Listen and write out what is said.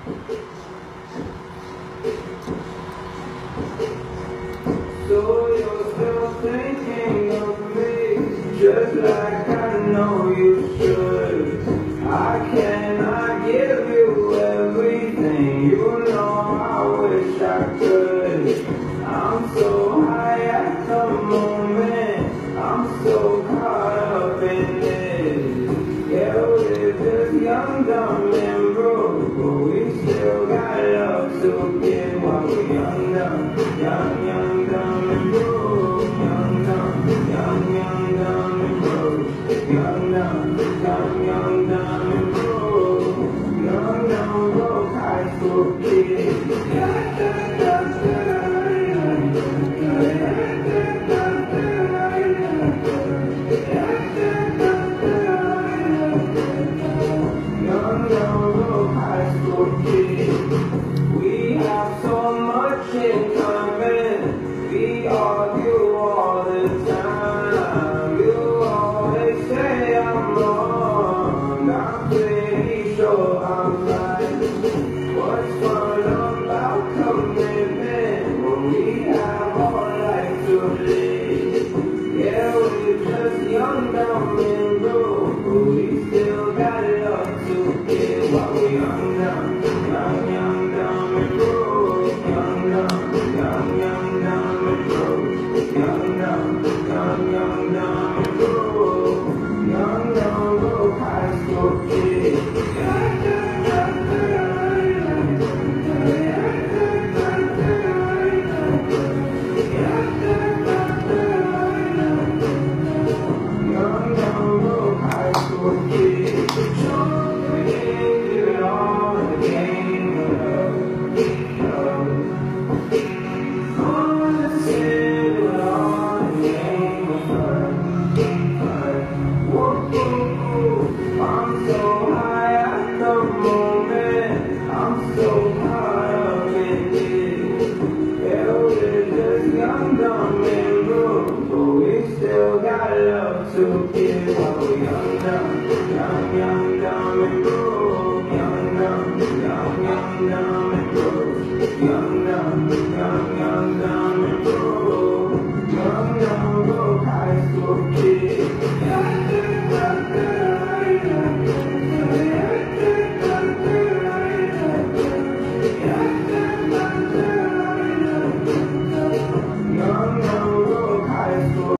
So you're still thinking of me, just like I know you should. I cannot give you everything, you know I wish I could. We're young, You. young, young, young, young, young, young, young, young, young,